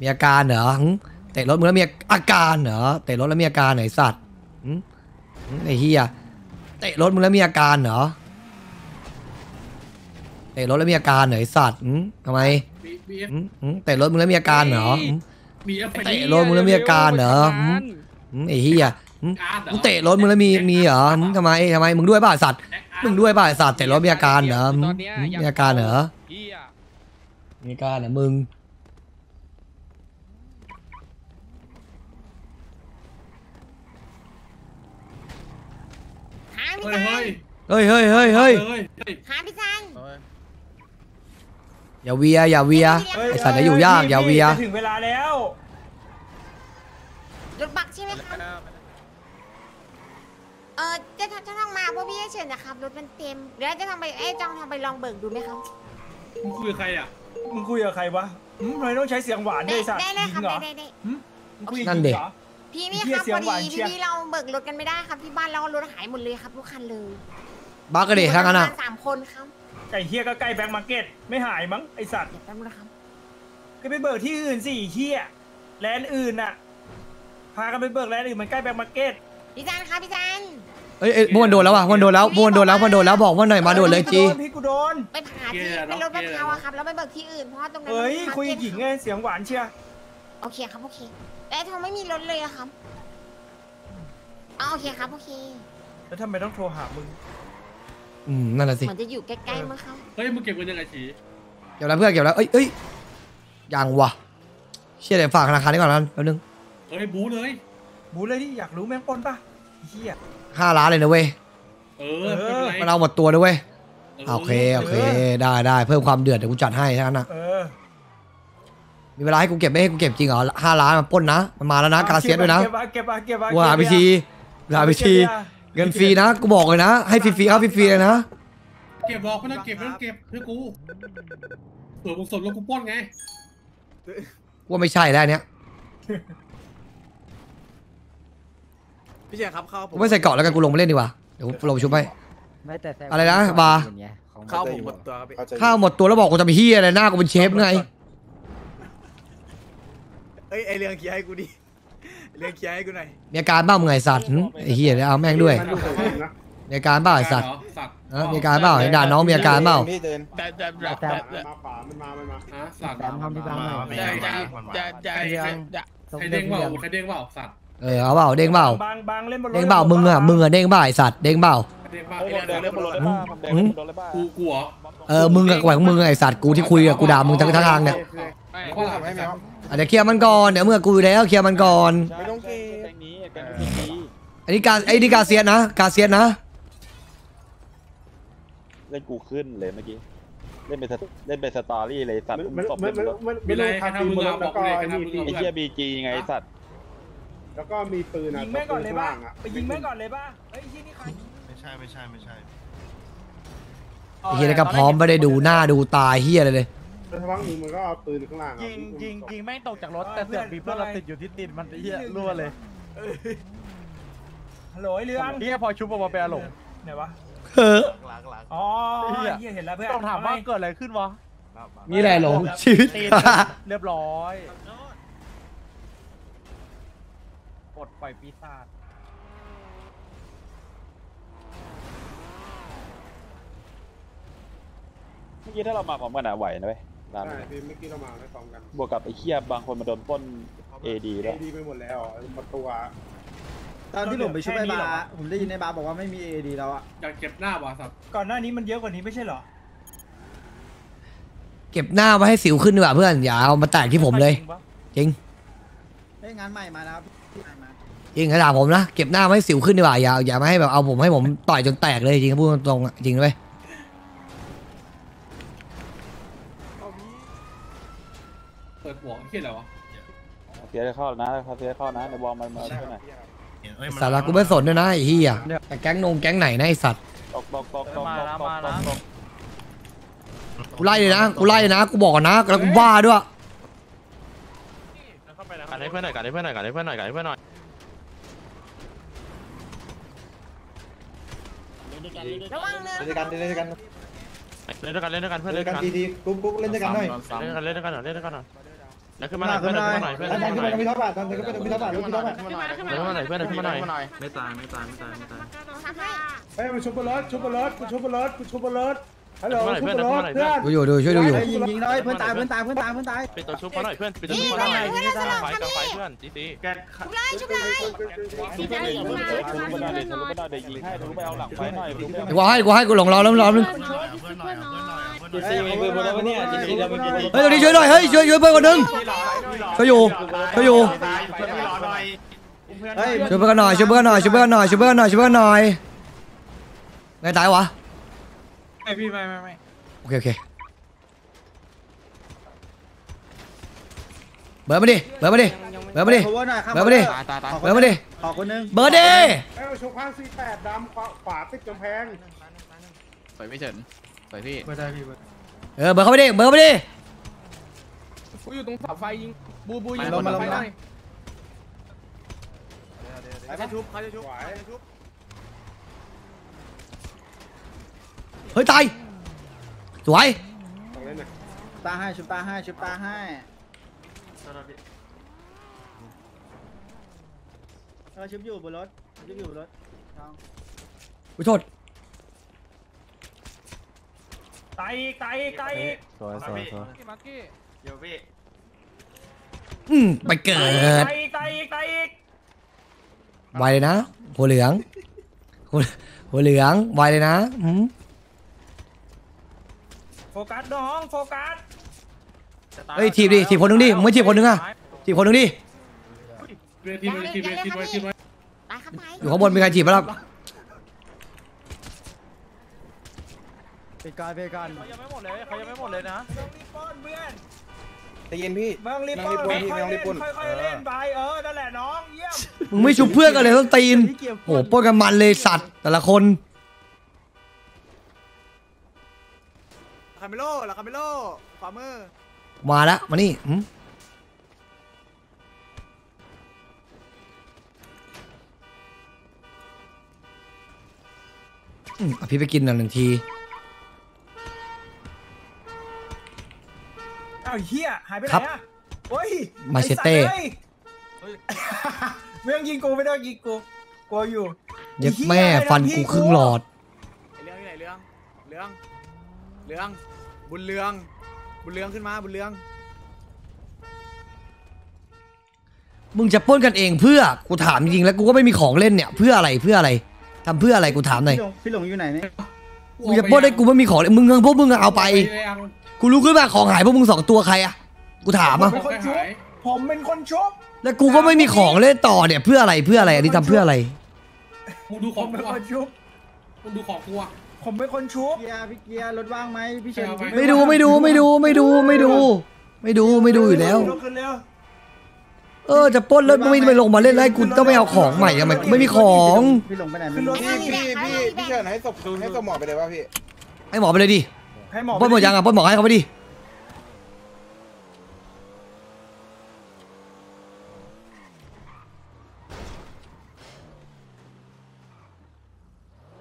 มีอาการเหรอหึเตะรถมึงแล้วมีอาการเหรอเตะรถแล้วมีอาการเหรอไอสัตว์หึหึไอเฮียเตะรถมึงแล้วมีอาการเหรอเตะรถแล้วมีอาการเหรอไอสัตว์หึทำไมบีบีเอฟหึหึเตะรถมึงแล้วมีอาการเหรอหึ บีเอฟเตะรถมึงแล้วมีอาการเหรอ หึหึไอเฮียหึการ์ดเหรอมึงเตะรถมึงแล้วมีมีเหรอหึทำไมทำไมมึงด้วยป่ะไอ้สัตว์แอคอาร์ตมึงด้วยป่ะไอ้สัตว์เตะรถมีอาการเหรอหึตอนเนี้ยหึยังมีอาการเหรอเหี้ยมีอาการเหรอมึง พี่เฮ้ยซัเฮ้นยเฮ้ยเฮ้ยเฮ้ยเฮ้ยเฮ้ยเฮ้ยหาพี่ซันอย่าเวียอย่าเวียไอ้สัตว์จะอยู่ยากอย่าเวียถึงเวลาแล้วรถบักใช่ไหมครับเออจะจะจะต้องมาเพราะพี่เฉยๆนะครับรถมันเต็มเดี๋ยวจะทำไปเอ๊ะจองทำไปลองเบิกดูไหมครับมึงคุยกับใครอะมึงคุยกับใครวะหืมทำไมต้องใช้เสียงหวานได้ด้วยสัตว์ได้เลยครับจงเหรได้อได้ได้มึงคุยกับนั่นหญิงเด็กเหรอ พี่พี่เหี้คยรับเสียพงอหวานดีเชีพี่ยร์พี่เราเบิกรถกันไม่ได้ครับที่บ้านเรารถหายหมดเลยครับทุกคันเลยบักกระเดทั้งนั้นอะประมาณสามคนครับไก่เฮียก็ใกล้แบงก์มาร์เก็ตไม่หายมั้งไอสัตว์เดี๋ยวแป๊บนึงนะครับก็ไปเบิกที่อื่นสิเฮียแลนด์อื่นน่ะพากันไปเบิกแลนด์อื่นมันใกล้แบงก์มาร์เก็ตพี่ซันครับพี่ซันเอ้ยเอ้ยพวกมันโดนแล้วว่ะพวกมันโดนแล้วพวกมันโดนแล้วพวกมันโดนแล้วบอกว่าหน่อยมาโดนเลยจีพี่กูโดนไปหาที่เป็นรถมะพร้าวอะครับแล้วไปเบิกที่อื่นเพราะว่าตรงนั้นเฮ้ยมันคุยกับหญิงไงเสียงหวานเชียร์โอเคครับโอเค แต่ทำไม่มีรถเลยอะครับอ๋อโอเคครับโอเคแล้วทำไมต้องโทรหามึง อืมนั่นแหละสิ เหมือนจะอยู่ใกล้ๆมั้งครับเฮ้ยมึงเก็บเงินยังไงฉีเก็บแล้วเพื่อนเก็บแล้ว เอ้ยเอ้ยยังว่ะเชี่ยเดี๋ยวฝากธนาคารนี้ก่อนนะแป๊บนึงเฮ้ยบู๊เลยบูเลยที่อยากรู้แม่งปล้นปะเฮีย ห้าล้านเลยนะเว้ย เออไม่เป็นไรมันเอาหมดตัวเลยเว้ย โอเค โอเค ได้ได้เพิ่มความเดือดเดี๋ยวกูจัดให้ทั้งนั้นนะเออ มีเวลาให้กูเก็บไม่ให้กูเก็บจริงเหรอห้าล้านมันปล้นนะ มันมาแล้วนะกาเซียสด้วยนะเก็บมาเก็บมาเก็บมากูหาพิธีหาพิธีเงินฟรีนะกูบอกเลยนะ ให้ฟรีๆเอาฟรีๆเลยนะ เก็บบอกไม่ต้องเก็บไม่ต้องเก็บเพื่อกูเผื่อมึงสดแล้วกูปล้นไงว่าไม่ใช่แล้วอันเนี้ยพี่เชยครับเข้าผกูมไม่ใส่เกาะแล้วกันกูลงไปเล่นดีกว่าเดี๋ยวกูลงไปชุบให้ไม่แต่แต่อะไรนะบาร์เข้าผมหมดตัวครับพี่ ข้าวหมดตัวแล้วบอกกูจะไปเฮียอะไรหน้ากูเป็นเชฟไง เอ้ยไอเรื่องเคลียร์ให้กูดิเรื่องเคลียร์ให้กูหน่อยมีอาการบ้ามึงไงสัตว์หึไอ้เฮียเดี๋ยวเอาแม่งด้วยมีอาการบ้าไอ้สัตว์เหรอสัตว์เออมีอาการเปล่าเห็นด่าน้องมีอาการเปล่าแต่แต่แต่แต่ฮะสัตว์แซมทำที่บ้านหน่อยแต่แต่แต่ใครแต่ใครแต่ใครเด้งเปล่าใครเด้งเปล่าสัตว์เออเอาเปล่าเด้งเปล่าบางบางเล่นบนรถเด้งเปล่ามึงอะมึงอะเด้งเปล่าไอ้สัตว์เด้งเปล่าใครเด้งเปล่าเดินเล่นบนรถได้หึป่ะหึกูกูเหรอเออมึงอะแหวงมึงอะไอ้สัตว์กูที่คุยกับกูด่ามึงทั้งทั้งทางเนี่ย ไม่เพราะอะไรไม่เอาอะเดี๋ยวเคลียร์มันก่อนเดี๋ยวเมื่อกูอยู่แล้วเคลียร์มันก่อน ไม่ต้องเก็บอันนี้กาไอ้นี่กาเซียนนะกาเซียนนะเล่นกูขึ้นเลยเมื่อกี้เล่นเป็นสตเล่นเป็นสตอรี่เลยสัตว์อุ้มศพมัเล่นนมันรถมันมีอะไรใครทำมึงเอาบอกเลยใครทำมึงเอาไอ้เพื่เหี้อยนบีจีไงไอ้สัตว์แล้วก็มีปืนอะยิงแม่งก่อนเลยป่ะข้างล่างอะไปยิงแม่งก่อนเลยป่ะเฮ้ยที่นี่ใครไม่ใช่ไม่ใช่ไม่ใช่ไอ้เฮียนี่ก็พร้อมไม่ได้ดูหน้าดูตาเฮียอะไรเลย แล้วทักพักหนึ่งมันก็เอาปืนข้างล่างอะยิงยิงยิงแม่งตกจากรถแต่เสือกมีเพื่อนเราติดอยู่ที่ตีนมันไอ้เหี้ยรั่วเลยฮัลโหลไอ้เรืองเหี้ยพอชุบออกมาเป็นอารมณ์ไหนวะเออหลังหลังอ๋อเหี้ยเฮียเห็นแล้วเพื่อนต้องถามว่าเกิดอะไรขึ้นวะมีอะไรหลงชีวิตตีนเรียบร้อยปลดปล่อยปีศาจเมื่อกี้ถ้าเรามาพร้อมกันอะไหวนะเว้ย ร้านใช่นี้พี่เมื่อกี้เรามาไม่พร้อมกันบวกกับไอ้เหี้ยบางคนมาโดนปล้นเอดีเอแล้วดีไปหมดแล้วประตูอะตอนที่ผมไปช่วยบาร์ผมได้ยินในบาร์บอกว่าไม่มีเอดีแล้วอะอยากเก็บหน้าว่ะสัตว์ก่อนหน้านี้มันเยอะกว่านี้ไม่ใช่เหรอเก็บหน้าไว้ให้สิวขึ้นดีกว่าเพื่อนอย่าเอามาแตกที่ผมเลย จริงปะจริงได้งานใหม่มาแล้วมาจริงขนาดผมนะเก็บหน้าไว้ให้สิวขึ้นดีกว่าอย่าอย่ามาให้แบบเอาผมให้ผมต่อยจนแตกเลยจริงพูดตรงๆอะจริงด้วย ปิดหัวเฮียอะไรวะเสียได้เข้านะเขาเสียได้เข้านะในบอลมันมาช่วยหน่อยสาระกูไม่สนด้วยนะไอ้เหี้ยแต่แก๊งนงแก๊งไหนนะไอ้สัตว์ตกตกตกตกตกตกตกตกกูไล่เลยนะกูไล่เลยนะกูบอกก่อนนะแล้วกูว่าด้วยกันให้เพื่อนหน่อยกันให้เพื่อนหน่อยกันให้เพื่อนหน่อยกันให้เพื่อนหน่อยระวังเรือเล่นด้วยกันเล่นด้วยกันเล่นด้วยกันเล่นด้วยกันเพื่อนเล่นด้วยกันดีๆกุ๊กกุ๊กเล่นด้วยกันหน่อยเล่นด้วยกันเล่นด้วยกันหน่อยเล่นด้วยกันหน่อย แล้วขึ้นมาหน่อยเพื่อนขึ้นมาหน่อยเพื่อนขึ้นมาหน่อยมีท็อปอะตอนนี้ก็เป็นมีท็อปอะมีท็อปอะขึ้นมาหน่อยเพื่อนขึ้นมาหน่อยไม่ตายไม่ตายไม่ตายไม่ตายทำให้เฮ้ยมันชุบบอลรถชุบบอลรถกูชุบบอลรถกูชุบบอลรถ ฮัลโหลชุบบอลรถเพื่อนดูอยู่ดูช่วยดูอยู่เฮ้ยยิงยิงเลยเพื่อนตายเพื่อนตายเพื่อนตายเพื่อนตายปิดตัวชุบเขาหน่อยเพื่อนปิดตัวชุบเขาหน่อยกลางไฟกลางไฟเพื่อนจีซีชุบเลยชุบเลยชุบไปหน่อยชุบไปหน่อยชุบไปหน่อยเดี๋ยวยิงให้ชุบไปเอาหลังไฟหน่อยชุบไปกูให้กูให้กูหลงรอแล้วรอนึงเฮ้ยมีปืนบนรถปะเนี่ยจริงๆแล้วมีปืนเฮ้ยตรงนี้ช่วยหน่อยเฮ้ยช่วยช่วยเพื่อนคนหนึงช่วยอยู่ช่วยอยู่เฮ้ยช่วยเพื่อนกันหน่อยช่วยเพื่อนกันหน่อยช่วยเพื่อนกันหน่อยช่วยเพื่อนกันหน่อยช่วยเพื่อนกันหน่อยไงตายวะ ไม่พี่ไม่ไม่ไม่โอเคโอเคเบิร์ดมาดิเบิร์ดมาดิเบิร์ดมาดิขอหน่อยครับเบิร์ดมาดิตายตายเบิร์ดมาดิขอคนนึงเบิร์ดดิเฮ้ยมันชุบข้างสี่แปดดำขวาขวาติดกำแพงสวยพี่เฉินสวยพี่ไม่ได้พี่เออเบิร์ดเข้าไปดิเบิร์ดเข้าไปดิกูอยู่ตรงเสาไฟยิงบูบูยิงลงมาลงมาเขาจะชุบเขาจะชุบไหวเขาจะชุบ เฮ้ยตายสวยต้องเล่นนะตาให้ชุบตาให้ชุบตาให้เออชุบอยู่บนรถชุบอยู่บนรถทองขอโทษตายอีกตายอีกตายอีกสวยสวยสวยอืมไปเกิดตายอีกตายอีกตายอีกไวเลยนะหัวเหลืองหัวหัวเหลืองไวเลยนะอืม โฟกัสน้องโฟกัสเฮ้ยถีบดิถีบคนหนึงดิมึงไม่ถีบคนหนึงอะถีบคนหนึงดิเวทีเวทีเวทีเวทีเวทีไปครับไปอยู่ข้างบนมีใครถีบไหมล่ะไปก่อนไปก่อนเขายังไม่หมดเลยเขายังไม่หมดเลยนะต้องรีบป้อนเพื่อนใจเย็นพี่เบิ้งรีบป้อนนั่งรีบป้อนพี่ค่อยๆนั่งรีเล่บป้อนนค่อยๆเล่นไปเออนั่นแหละน้องเยี่ยมมึงไม่ชุบเพื่อนกันเลยต้องตีนโอ้โหปล้นกันมันเลยสัตว์แต่ละคน คาเมโลหลังคาเมโลฟาร์เมอร์มาแล้วมานี่อืมอืมเอาพี่ไปกินหน่อยหนึ่งที อ้าวเฮียหายไปไหนครับอะโอ้ยมาเชเต้ ไอ้สัตว์เอ้ยไม่ต้องยิงกูไม่ต้องยิงกูกลัวอยู่เย็ดแม่ฟันกูครึ่งหลอดไอเรื่องที่ไหนเรื่องเรื่องเรื่อง บุญเรือง บุญเรืองขึ้นมาบุญเรือง มึงจะปล้นกันเองเพื่อกูถามจริงๆแล้วกูก็ไม่มีของเล่นเนี่ยเพื่ออะไรเพื่ออะไรทำเพื่ออะไรกูถามหน่อยพี่หลงพี่หลงอยู่ไหนเนี่ยมึงจะปล้นได้กูไม่มีของเลยมึงพวกมึงอะเอาไปกูรู้ขึ้นมาของหายพวกมึงสองตัวใครอะกูถามอะเป็นคนชุบผมเป็นคนชุบแล้วกูก็ไม่มีของเล่นต่อเนี่ยเพื่ออะไรเพื่ออะไรอันนี้ทำเพื่ออะไร มึงดูขผองมกูเป็นคอะนชุบมึงดูของกูอะ ผมเป็นคนชุบ เกียร์พี่เกียร์รถว่างไหมพี่เฉินเอาไปไม่ดูไม่ดูไม่ดูไม่ดูไม่ดู ไม่ดูไม่ดูอยู่แล้วลุกขึ้นเร็วเออจะปล้นแล้วมึงไม่ไม่ลงมาเล่นแล้วให้กูต้องไม่เอาของใหม่ทำไมกูไม่มีของพี่หลงไปไหนขึ้ไม่นรรู้ถพี่พี่พี่พี่เชิญให้ให้สมอไปเลยว่าพี่ ให้หมอไปเลยดิให้หมอปล้นหมดยังอะปล้นหมอให้เขาไปดิ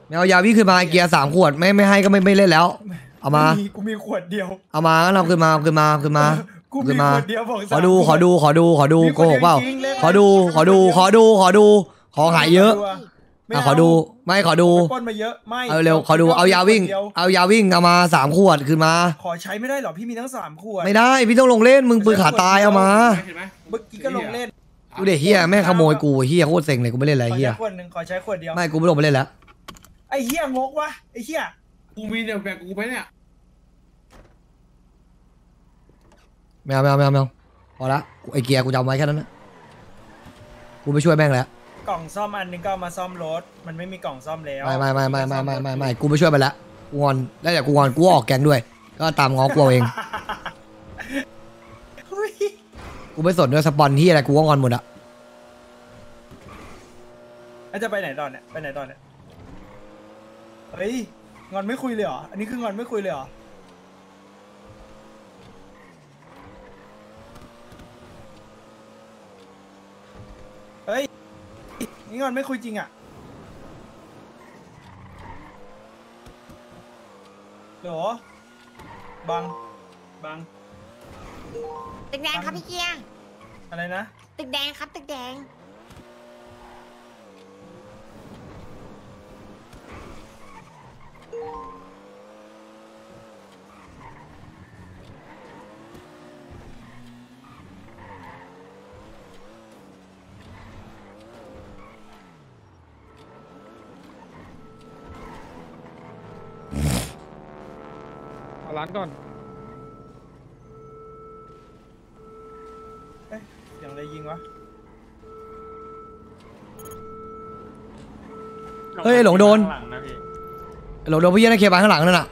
ไม่เอายาวิ่งขึ้นมาเกียร์สามขวดไม่ไม่ให้ก็ไม่ไม่เล่นแล้ว เอามา กูมีขวดเดียว เอามางั้นเอาขึ้นมาเอาขึ้นมาเอาขึ้นมากูเอามีขึ้นขมาวดเดียวบอกขอดูขอดูขอดูขอดูมีโกหกเปล่าจริงๆเลขขอดูขอดูขอดูขอดูของหายเยอะไม่อะเาขอดูไม่ขอดูปล้นมาเยอะไม่เอาเร็วขอดูเอายาวิ่งขวดเดีเอายาวิ่งเอามาสามขวดขึ้นมา ขอใช้ไม่ได้หรอพี่มีทั้งสามขวดไม่ได้พี่ต้องลงเล่นมึงปืนขาตายเอามาเห็นไหมเมื่อกี้ก็ลงเล่นกูเด็กเฮียแม่งขโมยกูเฮียโคตรเซ็งเลยกูไม่เล่นอะไรขอเฮียใช้ขวดหนึ่งขอใช้ขวดเดียวไม่กูไม่ลงไปเล่นแล้ว ไอ้เฮียงกวะไอ้เฮียกูมีเดี๋ยวแบ่งกูไปเนี่ยไม่เอาไม่เอาไม่เอาไม่เอาพอละไอ้เกียร์กูจะเอาไว้แค่นั้นนะกูไม่ช่วยแม่งแล้วกล่องซ่อมอันหนึงก็เอามาซ่อมรถ มันไม่มีกล่องซ่อมแล้วไม่ไม่ไม่ไม่ไม่ไม่ไม่ไม่กูไม่ช่วยไปแล้วกูงอนแล้วเดี๋ยวกูงอนกูออกแกงด้วย ก็ตามง้อกูเอาเองเฮ้ยกูไม่สนด้วยสปอนที่อะไรกูก็งอนหมดอะแล้วจะไปไหนตอนเนี่ยไปไหนตอนเนี่ย เฮ้ย งอนไม่คุยเลยเหรอ อันนี้คืองอนไม่คุยเลยเหรอ เฮ้ย นี่งอนไม่คุยจริงอะเหรอ บัง บัง ตึกแดงครับพี่เกียร์อะไรนะ ตึกแดงครับ ตึกแดง เอาร้านก่อน เอ๊ะเสียงอะไรยิงวะเฮ้ยหลงโดนหลังนะพี่ หลงโดนพี่เหี้ยนะเคลียร์บานข้างหลังนั่นน่ะ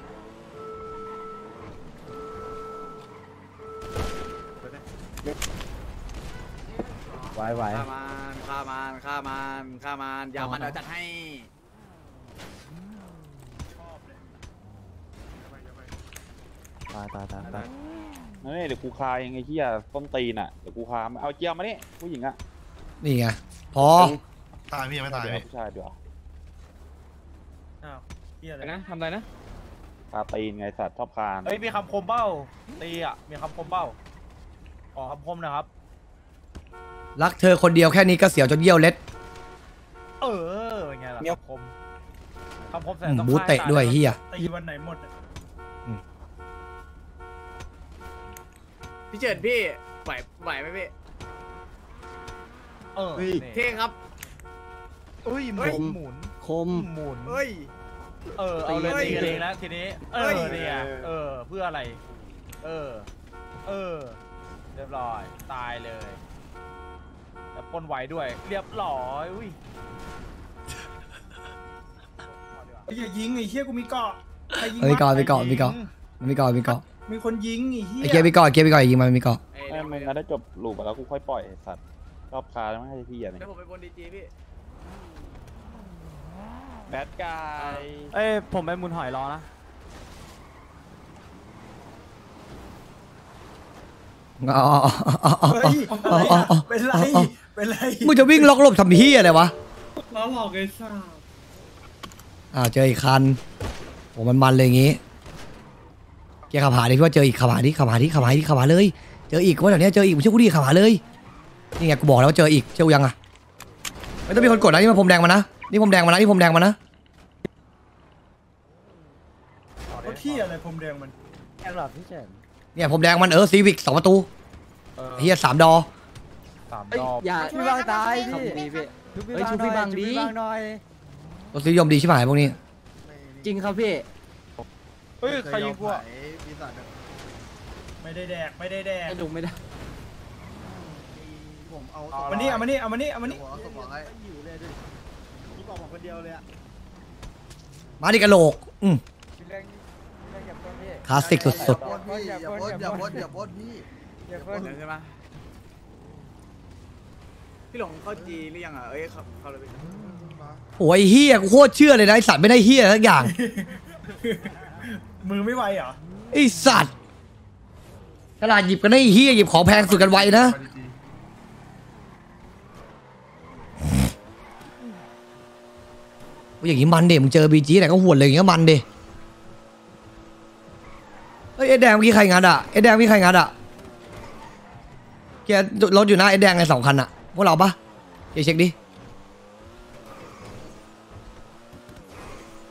นี่เดี๋ยวกูคายังไงเฮียต้นตีนอะเดี๋ยวกูคามาเอาเจียวมานี่ผู้หญิงอะนี่ไงพอตายพี่ยังไม่ตายเดี๋ยวผู้ชายเดี๋ยวอ้าวเฮียอะไรนะทำอะไรนะคาตีนไงสัตว์ชอบคานเฮ้ยมีคำคมเป้าตีอะมีคำคมเป้าขอคำคมนะครับ รักเธอคนเดียวแค่นี้ก็เสียวจนเยี่ยวเล็ด เออเป็นไงล่ะคำคมคำคมแสอืนมต้องบูเตะด้วยเฮียตีวันไหนหมดอะ พี่เจิดพี่ไหวไหวไหมพี่เออเฮ้ย นี่เท่ครับอุ้ยหเฮ้มุยนหมุนคม หมุนเฮ้ย เออเอาเลยเฮ้ยตีกันเองแล้วทีนี้ เอเฮ้อยเนี่ยเออเพื่ออะไร เออ เออ เรียบร้อยตายเลยแต่ปนไหวด้วย เรียบร้อยอุ้ยอย่ายิงไอ้เหี้ยกูมีเกาะใครยิงเอ้ยมีเกาะวะมีเกาะใครมีเกาะยิงมีเกาะมีเกาะ มีคนยิงไอ้เหี้ไอ้เกียร์ไปเกาะเกียร์ไปเกาะอย่ายิงมันมีเกาะเอ้ยแม่เดี๋ยวมึงงั้นได้จบลูปอะแล้วกูค่อยปล่อยไอ้สัตว์ชอบคาแล้วไม่ให้พี่อะนี่เดี๋ยวผมไปบนดีจีพี่แบดกายเอ้ยผมไปมุนหอยรอนะอ๋อเฮ้ยอะไรอะเป็นไรเป็นไรมึงจะวิ่งล็อกหลบทำเฮียอะไรวะเราหลอกไอ้ซ่าอ้าวเจออีกคันโอ้มันมันเลยอย่างงี้ เกียร์ขับหาดิพี่ว่าเจออีกขับหาดิขับหาดิขับหาดิขับหาเลย เจออีกว่าเดี๋ยวนี้เจออีกมึงเชื่อกูดิขับหาเลยนี่ไงกูบอกแล้วว่าเจออีกเชื่อกูยังอะไม่ต้องมีคนกดนะนี่มันผมแดงมานะนี่ผมแดงมานะนี่ผมแดงมานะเขาที่อะไรผมแดงมันแค่หลอดพี่เฉินเนี่ยผมแดงมันเออซีวิกสองประตูเฮียสามดอสามเฮ้ยดอกอย่าช่วยพี่บางตายช่วยพี่ช่วยเฮ้ยชุบพี่บางดีชุบพี่บางหน่อยรสนิยมดีใช่ไหมพวกนี้ จริงครับพี่ เฮ้ยใครยิงกูอะไม่ได้แดกไม่ได้แดกไอ้ลุงไม่ได้ ผมเอาเอามานี่เอามานี่เอามานี่เอามานี่หัวสมองไอ้พี่บอกมาคนเดียวเลยอะมาดิกระโหลก อืมคลาสสิกสุดพี่อย่าบดอย่าบดอย่าบดพี่เดี๋ยวใช่ไหมพี่หลงเข้าจีหรือยังอะ เอ้ยเข้าเข้าเลยพี่ๆโอ้ยเฮียกูโคตรเชื่อเลยนะไอสัตว์ไม่ได้เฮียสักอย่าง มือไม่ไวเหรอไอสัตว์ขนาดหยิบกันได้เฮียหยิบของแพงสุดกันไวนะ อย่างงี้มันเดมึงเจอบีจีไหนก็หวนเลยอย่างเงี้ยมันเดเฮ้ยไอแดงเมื่อกี้ใครงัดอะไอแดงเมื่อกี้ใครงัดอะแกรถอยู่หนะไอแดงไงสองคันอะพวกเราปะแกเช็คดิ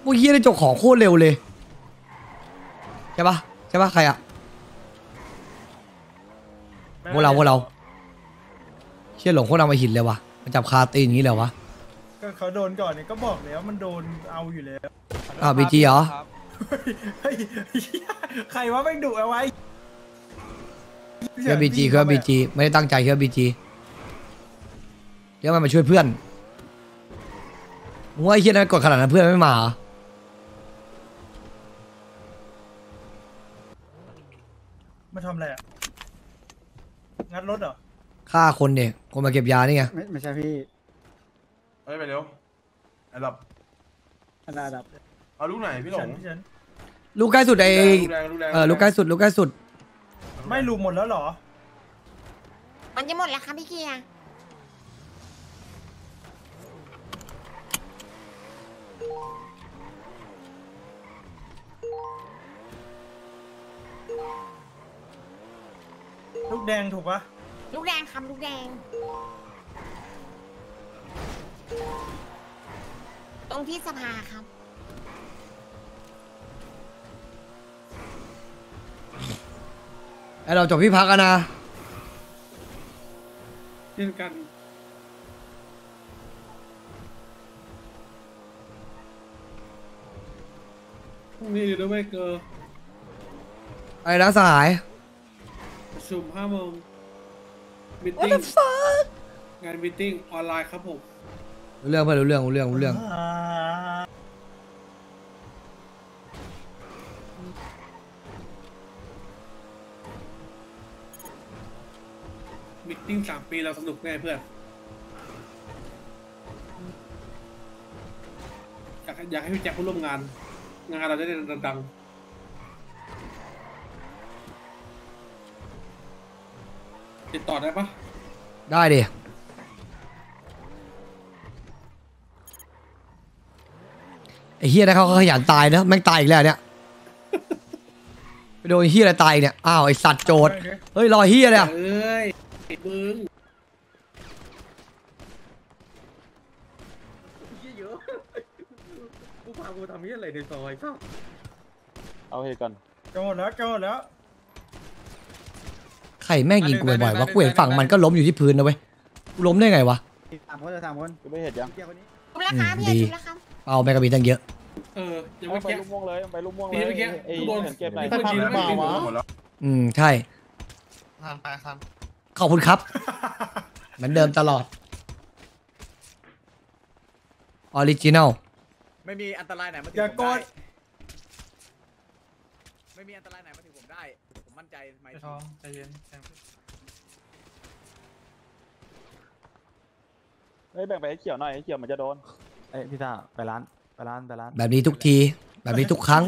พวกเฮียได้จกของโคตรเร็วเลย ใช่ปะใช่ปะใครอะพวกเราพวกเรา เชี่ยหลงโคตรเอามาหินเลยว่ะมันจับคาตีนอย่างนี้เลยวะก็เขาโดนก่อนเนี่ยก็บอกแล้วมันโดนเอาอยู่แล้วอ้าว BG เหรอเฮ้ยเหี้ยใครว่าแม่งดุเอาไว้เครื่องบีจีเครื่องบีจีไม่ได้ตั้งใจเครื่องบีจีเรียกมันมาช่วยเพื่อนมึงว่าไอ้เฮียนั้นกดขนาดนั้นเพื่อนไม่มาเหรอ มาทำอะไรอะ งัดรถเหรอ ฆ่าคนเนี่ยคนมาเก็บยานี่ไงไม่ไม่ใช่พี่เฮ้ยไปเร็วไอ้หลับอันดับดับเอาลูกไหนพี่หลฉังนฉันลูกใกล้สุดไอ้ลูกแรงลูกแรงเออลูกใกล้สุดลูกใกล้สุด ไม่ลูกหมดแล้วเหรอ มันจะหมดแล้วครับพี่เกียร์ แดงถูกปะลูกแดงครับลูกแดง ตรงที่สภาครับ ไอเราจบพี่พักกันนะเช่นกัน พรุ่งนี้อยู่ด้วยเกอร์ไอ้นะสหายประ ชุมห้าโมงมิท What ติ้ง the fuck งานมิทติ้งออนไลน์ครับผม รู้เรื่องเพื่อนรู้เรื่องรู้เรื่องรู้เรื่อง meeting สามปีเราสนุกแน่เพื่อน อยากให้อยากให้พี่แจ็คมาร่วมงาน งานเราจะได้ดังๆ ติดต่อได้ปะได้ดิไอ้เฮียนะเขาก็ขยันตายนะแม่งตายอีกแล้วเนี่ยไปโดนไอ้เฮียอะไรตายอีกเนี่ยอ้าวไอสัตว์โจดเฮ้ยรอยเฮียเนี่ยเอ้ยมึงเยอะกูพากูทำนี่อะไรในซอยครับเอาเหตุก่อนจะหมดแล้วจะหมดแล้ว ใครแม่งยิงกูบ่อยๆวะกูเห็นฝั่งมันก็ล้มอยู่ที่พื้นนะเว้ยกูล้มได้ไงวะสามคนจะสามคนกูไม่เห็นยังเกียร์คนนี้ชุบแล้วครับอืมพี่ดีชุบแล้วครับเอาแม่งก็มีตั้งเยอะเออยังเอาไม่ไปแก้ลูกม่วงเลยเอาไปลูกม่วงเลปียเมื่อกี้ไอ้กูโดนเห็นเก็บไหนไอ้คนจีนไม่มีหัวอืมใช่ผ่านไปครับขอบคุณครับ เหมือนเดิมตลอดออริจินัลไม่มีอันตรายไหนมาถึงอย่าผมกได้ดไม่มีอันตรายไหนมาถึงผมได้ผมมั่ นใจไหมทองใจเย็นเฮ้ยแบ่งไปให้เขียวหน่อยให้เขียวมันจะโดน เอ้ยพี่ตาไปร้านไปร้านไปร้านแบบนี้ทุกที แบบนี้ทุกครั้ง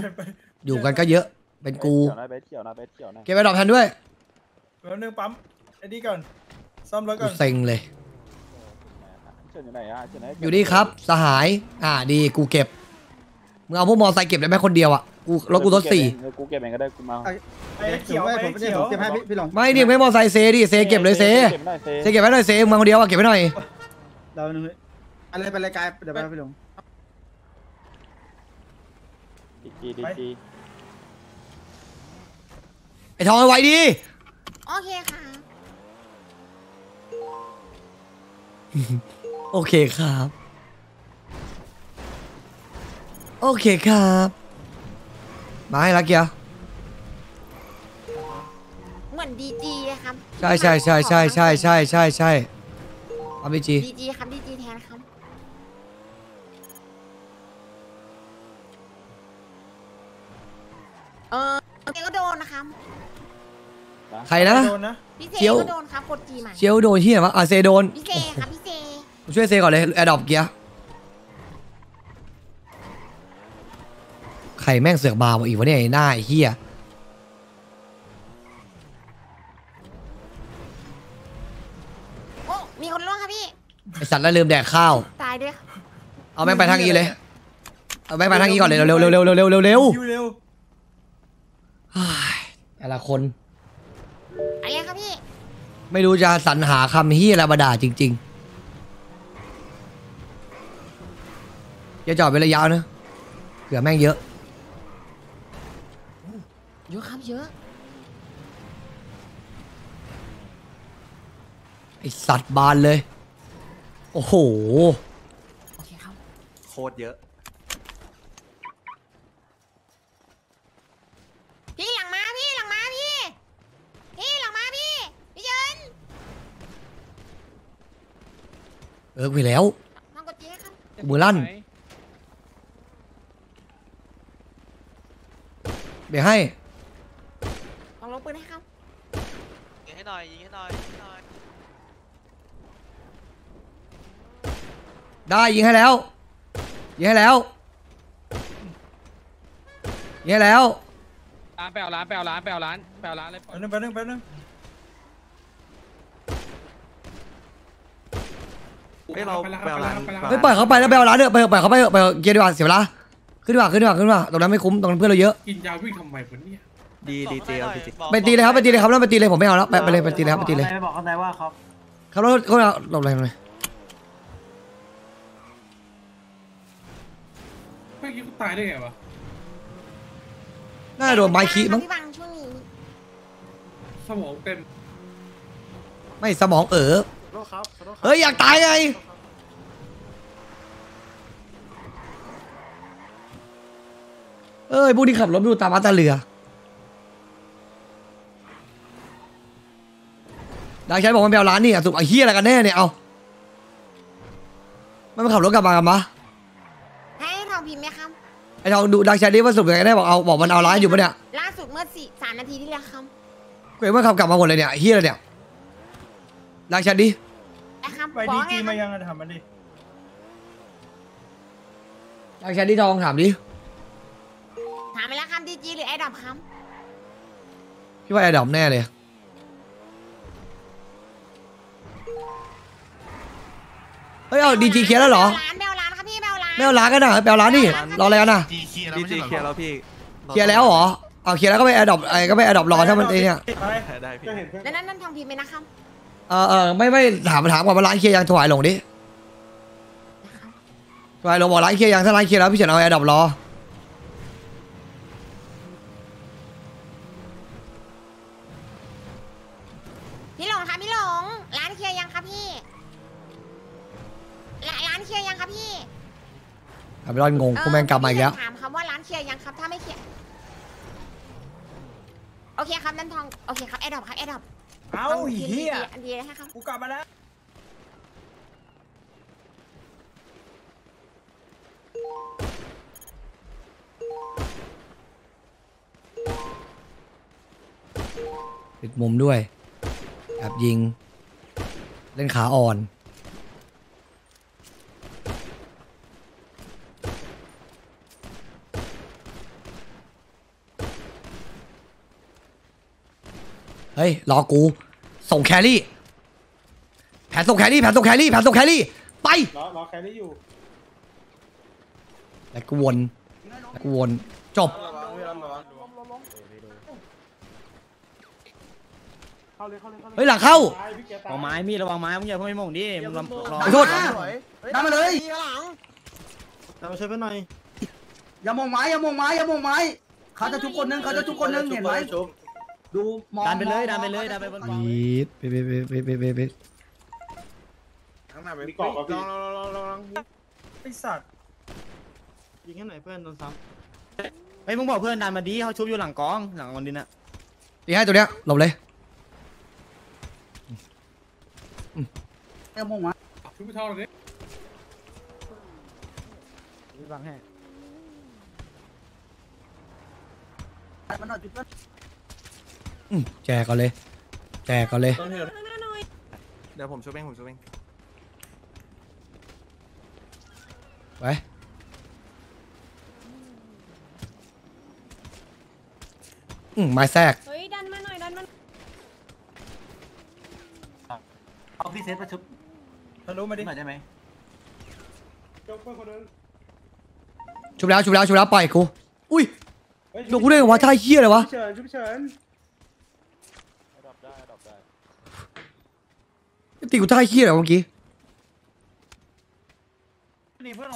อยู่กันก็เยอะ เป็นกู เขียวหน่อยไปเขียวหน่อยไปเขียวหน่อยเก็บไปดอกแทนด้วยแป๊บนึงปั๊มไอ้นี่ก่อนซ่อมรถกูก่อนเซ็งเลยเชิญอยู่ไหนอะเชิญไหนอยู่นี่ครับ สหาย อ่าดี กูเก็บ มึงเอาพวกมอไซค์เก็บได้ไหมคนเดียวอะ กูรถกูรถสี่เออกูเก็บเองก็ได้กูมาไอ้เขียวไม่ไอ้ผมไม่ใช่เขียผวมเก็บให้พี่พี่หลงไม่ดิไม่มอไซค์เซดิเซเก็บเลยเซเก็บหน่อยเซเซเก็บไว้หน่อยเซมึงมาคนเดียวอะเก็บไว้หน่อยเราหนึ่งอะไรไปรายการเดี๋ยวไปพี่หลงดีจีดีจีไอ้ทองเอาไว้ดิโอเคค่ะโอเคครับ โอเคครับ มาให้รักเกียร์เหมือนดีจีครับใช่ใช่ใช่ใช่ใช่ใช่ใช่ใช่เอาไปจีดีจีครับดีจีแทนครับเออเจก็โดนนะครับใครนะ โดนนะพี่เซเจียว ก็โดนครับกดจีมาเชียวโดนที่ไหนวะอะเซโดนพี่เซครับพี่เซผมช่วยเซก่อนเลยแอดดอปเกียร์ใค รแม่งเสือกมาวะอีกวะเนี่ยไอ้หน้าไอ้เหี้ยโอ้มีคนร่วงครับพี่ ไอสัตว์แล้วลืมแดกข้าว ตายด้วยครับเอาแม่งไปทางนี้เลย เอาแม่งไปทางนี้ก่อนเลยเร็วเร็วเร็วเร็วเร็วเร็วเร็วคิวเร็วเฮ้ยแต่ละคนอะไรครับพี่ ไม่รู้จะสรรหาคำเฮียอะไรมาด่าจริงๆอย่าจอดเป็นระยะนะเผื่อแม่งเยอะ เยอะครับเยอะ ไอสัตว์บานเลย โอ้โห โอเคครับ โคตรเยอะ พี่หลังมาพี่หลังมาพี่ พี่หลังมาพี่ พี่เยินเออไปแล้วลองกดจีให้ครับกูมือลั่น เดี๋ยวให้ลองลง ปืนให้ครับยิงให้หน่อยยิงให้หน่อยยิงให้หน่อยได้ยิงให้แล้วยิงให้แล้วยิงให้แล้วร้านแปลร้านแปลร้านแปลร้านแปลร้านเลยแป๊บนึงแป๊บนึงแป๊บนึงเฮ้ยเราไปแล้วไปเอาร้านไปแล้วเฮ้ยปล่อยเขาไปแล้วไปเอาร้านเถอะไปเถอะปล่อยเขาไปเถอะไปเถอะเกียร์ดีกว่าเสียเวลาขึ้นดีกว่าขึ้นดีกว่าขึ้นดีกว่าตรงนั้นไม่คุ้มตรงนั้นเพื่อนเราเยอะกินยาวิ่งทำไมวะเนี่ย ดีดีเจเอาดีเจ ไปตีเลยครับไปตีเลยครับแล้วไปตีเลยผมไม่เอาแล้วไปไปเลยไปตีเลยครับไปตีเลยไปบอกเขาใจว่าครับครับแล้วเขาเอาหลบอะไรเลยเมื่อกี้กูตายได้ไงวะน่าจะโดนไม้คีมั้งพี่บังช่วงนี้สมองเต็มไม่สมองเออขอโทษครับขอโทษครับเฮ้ยอยากตายไงเอ้ยพวกที่ขับรถดูตามมาตาเรือ ดังใช้บอกมันไปเอาร้านนี่อะสุกไอ้เฮียอะไรกันแน่เนี่ยเอามันมาขับรถกลับมากันมะให้ทองพิมพ์ไหมครับ ไอ้ทองดูดังใช้ดิว่าสุกยังไงแน่บอกเอาบอกมันเอาร้านอยู่ปะเนี่ยล่าสุดเมื่อสี่สามนาทีที่แล้วครับกูเห็นว่าขับกลับมาหมดเลยเนี่ยไอ้เฮียอะไรเนี่ยดังใช้ดินะครับไปบดีอกไงจีคมารับยังอะทำมันดิดังใช้ดิทองถามดิถามไปแล้วครับดีจีหรือไอ้ดับครับพี่ว่าไอ้ดอมแน่เลย เฮ้ยเอาดีจีเคลียร์แล้วเหรอร้านแมวร้านครับพี่แมวร้านไม่เอาร้านกันนะไปเอาร้านนี่รออะไรกันนะดีเจเคลียร์แล้วพี่เคลียร์แล้วเหรอเอาเคลียร์แล้วก็ไปแอร์ดรอปไอ้ก็ไปแอร์ดรอปรอถ้ามันไอ้เนี่ยไปได้พี่จะเห็นเพื่อนแล้วนั่นนั่นทองพิมพ์ไหมนะครับเออเออไม่ไม่ถามถามก่อนว่าร้านเคลียร์ยังถวายหลงดินะครับถวายหลงบอกร้านเคลียร์ยังถ้าร้านเคลียร์แล้วพี่เฉินเอา airdrop รอ พี่หลงครับพี่หลง ร้านเคลียร์ยังครับพี่ร้านร้านเคลียร์ยังครับพี่ เอาไปรอนงงกูแม่งกลับมาอีกแล้ว ถามครับว่าร้านเคลียร์ยังครับ ถ้าไม่เคลียร์โอเคครับนั่นทองโอเคครับ airdrop ครับ airdrop เอ้าไอ้เฮียอันดีเลยให้ครับกูกลับมาแล้วปิดมุมด้วยแอบยิง เล่นขาอ่อน เฮ้ยรอกู ส่ง carry แผนส่ง carry แผนส่ง carry แผนส่ง carry ไปรอรอ carry อยู่แล้วกูวนแล้วกูวนจบเข้าเลยเข้าเลยเข้าเลยเฮ้ยหลังเข้าตายพี่เกียร์ตายเอาไม้มีระวังไม้มึงอย่าเพิ่งไปมงดิมึงรอขอโทษดันมาเลยดันมาช่วยเพื่อนหน่อยอย่ามองไม้อย่ามองไม้อย่ามองไม้เขาจะชุบคนนึงเขาจะชุบคนนึงเห็นไหม ดูมองดันไปเลยมองดันไปเลยดันไปบนกองปีดปีดปีดปีดปีดปีดปีดมีกรอบกับพี่ไอสัตว์ยิงให้หน่อยเพื่อนโดนซ้เฮ้ยมึงบอกเพื่อนดันมาดีเขาชุบอยู่หลังกองหลังกองดินอะตีให้ตัวเนี้ยหลบเลยำอย่ามองไม้ชุบไปเท่าเลยบังให้มันหน่อยจุดเพื่อน อืมแจกก่อนเลย แจกก่อนเลยเดี๋ยวผมชุบเองผมชุบเองไปอืมไม้แทรก เฮ้ย ดันมาหน่อย ดันมาเอาพี่เซตมาชุบทะลุมาดิหน่อยได้ไหมยกเพื่อนคนนึงชุบแล้ว ชุบแล้ว ชุบแล้ว ปล่อยกู อุ้ยเฮ้ยโดนกูได้ไงวะท่าเฮี้ยเลยวะชุบเฉินชุบเฉิน drop ได้ dropได้ ตีกูท่าเฮี้ยเลยวะเมื่อกี้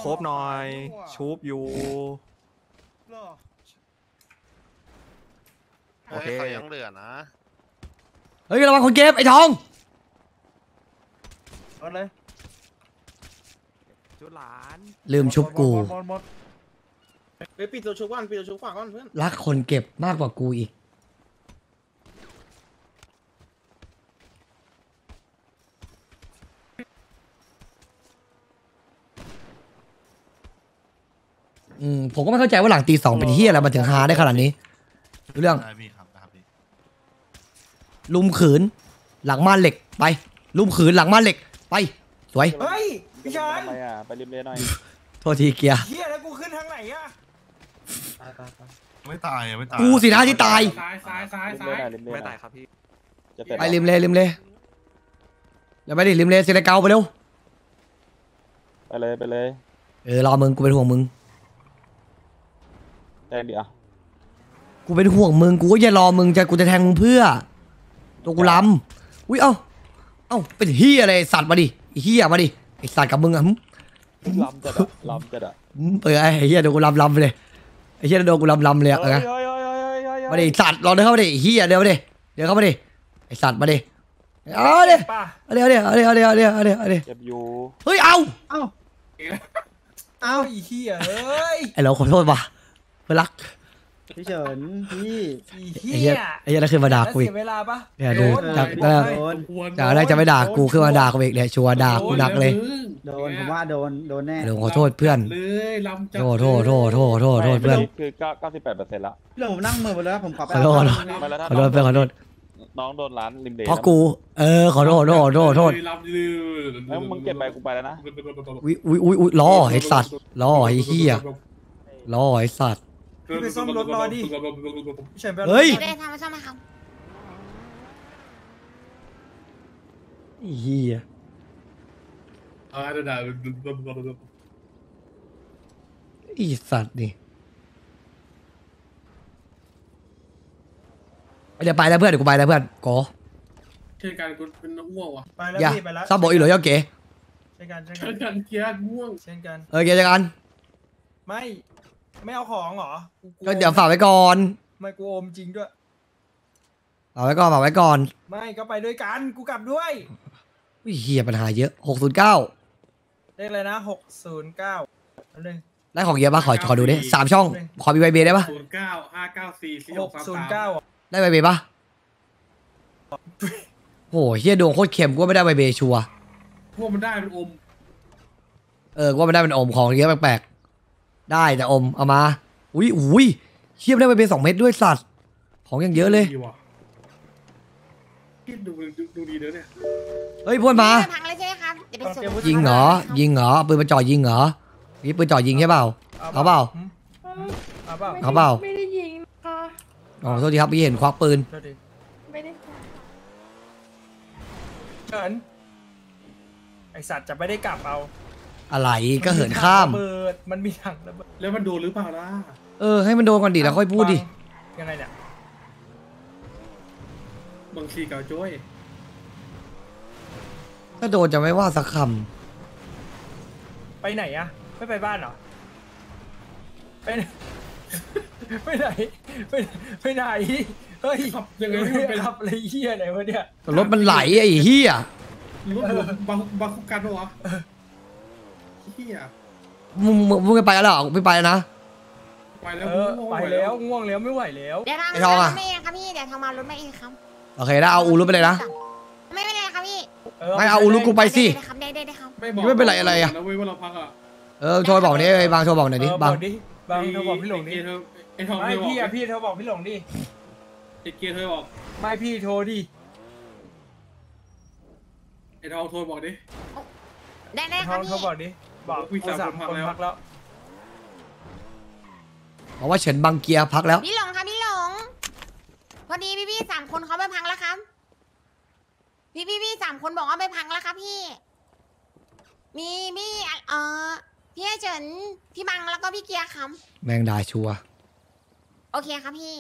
ครบหน่อยชุบอยู่โอเคเขายังเหลือนะ เฮ้ยระวังคนเก็บไอ้ทองเอาเลยชุบหลานลืมชุบกูหมดหมดหมดเฮ้ยปิดตัวชุบก่อนปิดตัวชุบฝากก่อนเพื่อน รักคนเก็บมากกว่ากูอีก อืมผมก็ไม่เข้าใจว่าหลังตีสองเป็นเฮี้ยอะไรมาถึงฮาได้ขนาดนี้รู้เรื่องได้พี่ครับนะครับพี่ลุมขืน หลังม่านเหล็กไป ลุมขืนหลังม่านเหล็กไป สวย เฮ้ยพี่เฉินทำไมอะ ไปริมเลหน่อย โทษทีเกียร์เฮียแล้วกูขึ้นทางไหนอะไม่ตายยังไม่ตายกูสินะที่ตาย ซ้ายซ้ายซ้ายริมซ้าเลยหน่อยริมเลหไม่น่ตาอยยครับพี่ จะเสร็จไปริมเลยริมเลยเดี๋ยวไปดิริมเลยเซเลเกาไปเร็ว ไปเลยไปเลย เออรอมึงกูเป็นห่วงมึง แจ้งเดี๋ยวกูเป็นห่วงมึงกูก็จะรอมึงจะกูจะแทงมึงเพื่อ ตัวกูลำอุ้ยเอ้าเอ้าเป็นเฮียอะไรไอ้สัตว์มาดิไอ้เฮียมาดิไอสัตว์กับมึงอะหึลำจัดอะลำจัดอะหึเออไอ้เฮียโดนกูลำลำไปเลยไอ้เฮียโดนกูลำลำเลยอะเออเฮ้ยเฮ้ยเฮ้ยเฮ้ยเฮ้ยเฮ้ยมาดิไอ้สัตว์ลองเดินเข้ามาดิไอ้เฮียเดินมาดิเดินเข้ามาดิไอสัตว์มาดิเอาดิป่ะเอาดิเอาดิเอาดิเอาดิเอาดิเอาดิเอาดิเจ็บอยู่เฮ้ยเอาเอ้าเอ้าอีเหี้ยเอ้ยไอ้เราขอโทษว่ะ เพื่อนรักพี่เฉินพี่อีไอ้เหี้เฮียยไอ้เฮียนั่นขึ้นมาด่าแล้วกูอีเสีกยเวลาปะเนี่ยดูโดนจากโดนโดนจากแรกจะไม่ด่ากูขึ้นมาด่ากูอีกเนี่ยชัวร์ด่ากูหนักเลยโดนผมว่าโดนโดนแน่เดี๋ยวขอโทษเพื่อนเลยลำจับโทษโทษโทษโทษโทษโทษเพื่อนคือเก้าสิบแปดเปอร์เซ็นต์ละเรื่องผมนั่งมือไปแล้วผมขอไปขอโทษไม่แล้วถ้าขอโทษเพื่อนขอโทษน้องโดนร้านริมเดย์เพราะกู เออขอโทษโทษโทษโทษลำยืนแล้วมึงเก็บไปกูไปแล้วนะอุ้ยอุ้ยอุ้ยอุ้ยล้อไอ้สัตว์ล้อไอ้เหี้ยล้อไอ้สัตว์ ไปซ่อมรถรอดิพี่เฉินไปอาเฮ้ยได้ทำมาซ่อมไหมครับ ไอ้เหี้ยอ่าเดี๋ยวไอ้สัตว์นี่เดี๋ยวไปแล้วเพื่อนเดี๋ยวกูไปแล้วเพื่อนโกเช่นกันกูเป็นน้องง่วงว่ะไปแล้วอย่าพี่ไปแล้วซับบอกอีหลอยอเก๋เช่นกันเช่นเช่กันนกันเกียร์ง่วงเช่นกันเออเก๋จังกันไม่ ไม่เอาของเหรอกูกูก็เดี๋ยวฝากไว้ก่อนไม่กูโอมจริงด้วย ฝากไว้ก่อนฝากไว้ก่อนไม่ก็ไปด้วยกันกูกลับด้วยอุ้ยเหี้ยปัญหาเยอะหกศูนย์เก้าเลขอะไรนะหกศูนย์เก้าอันหนึ่งได้ของเยอะปะขอขอดูดิสามช่อง ขอมีไวเบได้ปะศูนย์เก้าห้าเก้าสี่สี่หหกกสามศูนย์สาเก้ามได้ไวเบปะโอ้เฮียดวงโคตรเค็มกูว่าไม่ได้ไวเบชัวร์พวกมันได้เป็นอม เออกูว่าไม่ได้เป็นอมของเยอะแปลกๆ ได้แต่อมเอามา อุ้ยอุ้ยเฮียไม่ได้ไวเบสองเม็ดด้วยสัตว์ ของอย่างเยอะเลย ดีว่ะคิดดูดูดูดีเด้อเนี่ยเฮ้ยพวนมาไปพังเลยใช่ไหมครับเดี๋ยวไปส่งยิงเหรอ ยิงเหรอเอาปืนมาจ่อยิงเหรอนี่ปืนจ่อยิงใช่เปล่า เอาเปล่าเอาเปล่าเอาเปล่า ไม่ได้ยิงค่ะอ๋อโทษทีครับพี่เห็นควักปืนโทษทีไม่ได้เฉินไอสัตว์จะไม่ได้กลับเอา อะไรก็เหินข้าม ระเบิดมันมีถังระเบิดแล้วมันโดนหรือเปล่าล่ะเออ ให้มันโดนก่อนดิแล้วค่อยพูดดิยังไงเนี่ยบางทีกับโจ้ยถ้าโดนจะไม่ว่าสักคไปไหนอะไม่ไปบ้านเหรอไปไหนไปไหนไปไปไหนเฮ้ยขับยังไงไม่ให้มันเป็นขับอะไรเหี้ยอะไรวะเนี่ยำแต่รถมันไหลไอ้เฮียรถบางบางคุกกันปะวะ เฮียมึงมึงมึงไม่ไปแล้วเหรอไม่ไปแล้วนะ ไปแล้วเออไปแล้วง่วงแล้วไม่ไหวแล้ว เดี๋ยวทางไอ้ทองอะ รถมาเองครับพี่ เดี๋ยวทางมารถมาเองครับโอเคได้เอาอูรุไปเลยนะ ไม่เป็นไรครับพี่ไม่เอาอูรุกูไปสิได้ครับได้ได้ได้ครับ ไม่บอกไม่เป็นไรอะไรอะแล้วเว้ยว่าเราพักอะเออโทรบอกนี่ไอ้บางโทรบอกหน่อยดิเออบางอกดิบางเธอบอกพี่หลงดิไอ้เธอไอ้ทองไม่เธอบอกพี่อะพี่เธอบอกพี่หลงดิไอ้เกียร์เธอบอกไม่พี่โทรดิไอ้ทองโทรบอกดิได้ได้คทรัอบงพี่เขาบอกดิ บอกคุยกูสามสามคนคนพักแล้วพักแล้วบอกว่าเฉินบังเกียร์พักแล้ว พี่หลงครับพี่หลงพอดีพี่พี่ๆสามคนเขาไปพังแล้วครับ พี่พี่พี่ๆสามคนบอกว่าไปพังแล้วครับพี่ มีพี่เอ่อพี่เฉินพี่บังแล้วก็พี่เกียร์ครับ แมงดาชัวร์โอเคครับพี่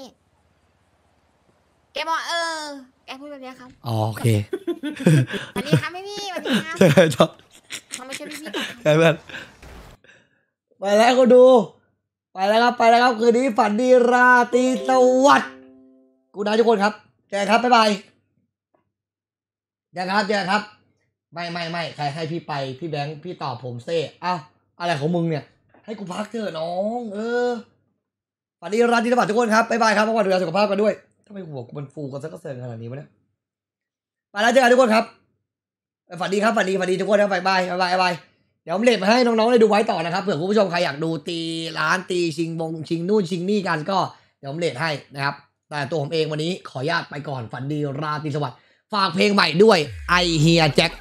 แกบอกเออแกพูดแบบเนี้ยครับ อ๋อโอเคสวัสดีครับพี่พี่สวัสดีครับ พี่เพื่อนไปแล้วก็ดู ไปแล้วครับไปแล้วครับคืนนี้ฝันดีราตรีสวัสดิ์กูนายทุกคนครับเจอกันครับบ๊ายบายเจอกันครับเจอกันครับ ไม่ไม่ไม่ใครให้พี่ไปพี่แบงค์พี่ตอบผมเซ่เอ้าอะไรของมึงเนี่ย ให้กูพักเถอะน้อง เออฝันดีราตรีสวัสดิ์ทุกคนครับบ๊ายบายครับพักผ่อนดูแลสุขภาพกันด้วยทำไมหัวกูมันฟูกันสักกระเซิงขนาดนี้วะเนี่ยไปแล้วเจอกันทุกคนครับฝันดีครับฝันดีฝันดีทุกคนครับบ๊ายบายบ๊ายบายบ๊ายบาย เดี๋ยวผมเลทมาให้น้องๆได้ดูไว้ต่อนะครับเผื่อคุณผู้ชมใครอยากดูตีร้านตีชิงบงชิงนู่นชิงนี่กันก็เดี๋ยวผมเลทให้นะครับ แต่ตัวผมเองวันนี้ขออนุญาตไปก่อนฝันดีราตรีสวัสดิ์ฝากเพลงใหม่ด้วยไอเฮียแจ็ค